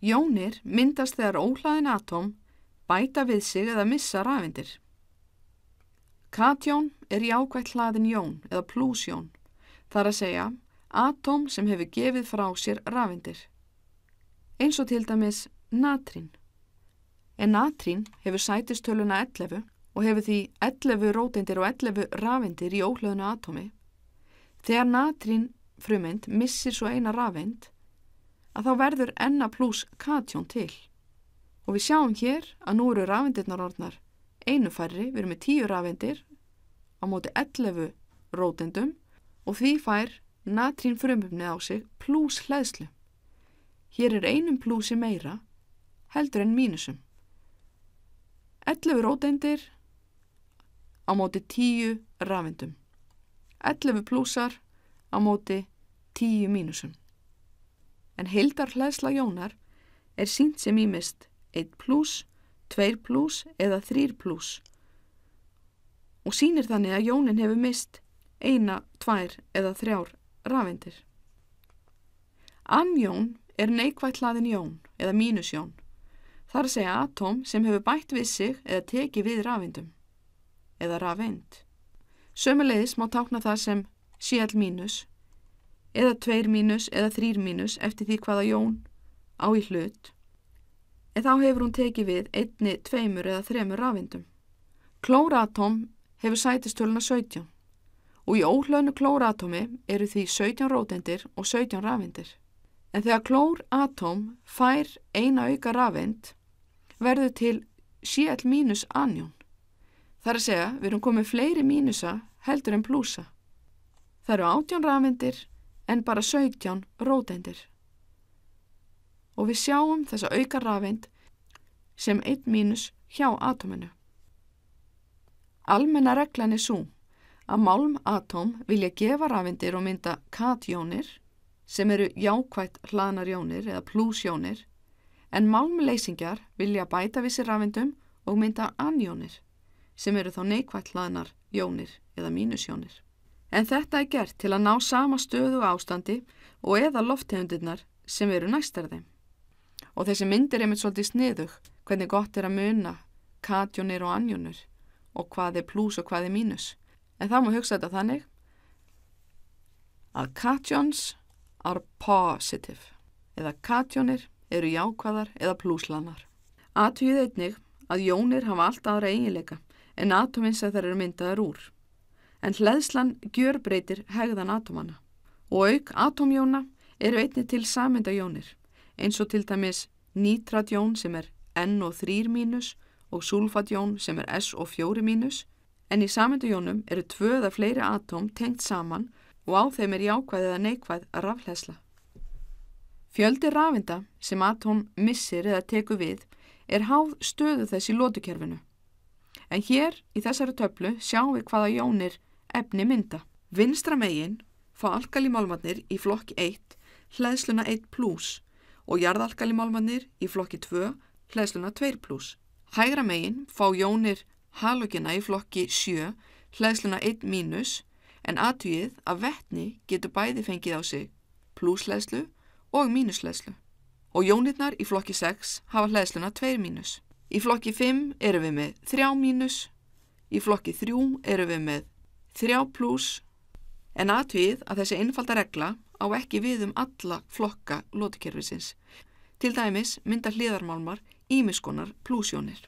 Jónir myndast þegar óhlaðin atóm bæta við sig eða missa rafindir. Katjón er jákvægt hlaðin jón eða plúsjón, þar að segja atóm sem hefur gefið frá sér rafindir. Eins og til dæmis natrín. En natrín hefur sætistöluna 11 og hefur því 11 róteindir og 11 rafindir í óhlaðinu atómi. Þegar natrín frumend missir svo eina rafind að þá verður enna pluss katjón til. Og við sjáum hér að nú eru rafindirnar orðnar einu færri, við erum með tíu rafindir á móti 11 rótendum og því fær natrín frumöfni á sig pluss hlæðslu. Hér er einum plussi meira heldur en mínusum. 11 rótendir á móti 10 rafindum. 11 plussar á móti 10 mínusum en heildar hlæðsla jónar er sínt sem ímist 1 pluss, 2 pluss eða 3 pluss og sínir þannig að jónin hefur mist eina, tvær eða þrjár rafindir. Anjón er neikvægt hlaðin jón eða mínusjón. Að segja atóm sem hefur bætt við sig eða tekið við rafindum eða rafind. Sömulegis má tákna það sem CL mínus eða 2 mínus eða 3 mínus eftir því hvaða jón á í hlut en þá hefur hún tekið við einni, tveimur eða þremur rafindum. Klóratóm hefur sætistöluna 17 og í óhlönu klóratómi eru því 17 rótendir og 17 rafindir. En þegar klóratóm fær eina auka rafind verður til CL mínus anjón. Það er að segja við erum komið fleiri mínusa heldur en plúsa. Það eru 18 rafindir en bara 17 rótendir. Og við sjáum þessa auka rafind sem 1 mínus hjá atominu. Almenna reglan er svo að málmatóm vilja gefa rafindir og mynda katjónir sem eru jákvægt hlanarjónir eða plúsjónir en málmleysingjar vilja bæta vissi rafindum og mynda anjónir sem eru þá neikvægt hlanar jónir eða mínusjónir. En þetta er gert til að ná sama stöðu ástandi og eða loftegundirnar sem eru næstar þeim. Og þessi myndir er mitt svolítið sniðug hvernig gott er að muna katjónir og anjónir og hvað er pluss og hvað er mínus. En þá má hugsa þetta þannig að katjóns are positive eða katjónir eru jákvæðar eða plusslanar. Atvið einnig að jónir hafa allt aðra eiginleika en atomins að þær eru myndaðar úr en hleðslan gjörbreytir hegðan atomana og auk atomjóna eru einni til samyndajónir eins og til dæmis nítratjón sem er N og 3 mínus og sulfatjón sem er S og 4 mínus en í samyndajónum eru tvöða fleiri atóm tengt saman og á þeim er jákvæð eða neikvæð rafhleðsla. Fjöldi rafinda sem atóm missir eða teku við er háð stöðu þess í lótukerfinu. En hér í þessari töflu sjáum við hvaða jónir efni mynda. Vinstra megin fá alkalímálmannir í flokki 1 hlæðsluna 1 plus og jarðalkalímálmannir í flokki 2 hlæðsluna 2 plus. Hægra megin fá jónir halogena í flokki 7 hlæðsluna 1 mínus en aðtvíð að vettni getur bæði fengið á sig plushlæðslu og mínuslæðslu. Og jónirnar í flokki 6 hafa hlæðsluna 2 mínus. Í flokki 5 eru við með 3 mínus, í flokki 3 eru við með 3 pluss en aðtvið að þessi einfalda regla á ekki við um alla flokka lótukerfisins. Til dæmis mynda hliðarmálmar ímiskonar plussjónir.